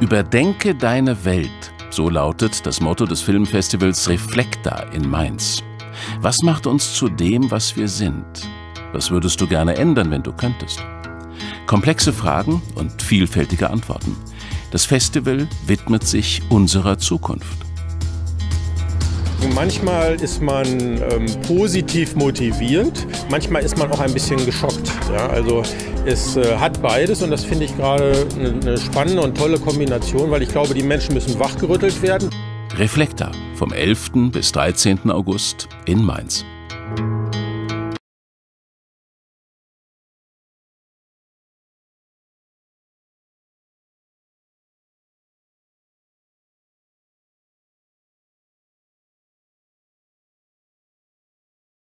Überdenke deine Welt, so lautet das Motto des Filmfestivals Reflekta in Mainz. Was macht uns zu dem, was wir sind? Was würdest du gerne ändern, wenn du könntest? Komplexe Fragen und vielfältige Antworten. Das Festival widmet sich unserer Zukunft. Manchmal ist man ähm, positiv motiviert, manchmal ist man auch ein bisschen geschockt. Ja? Also es äh, hat beides und das finde ich gerade eine, eine spannende und tolle Kombination, weil ich glaube, die Menschen müssen wachgerüttelt werden. Reflektor vom 11. bis 13. August in Mainz.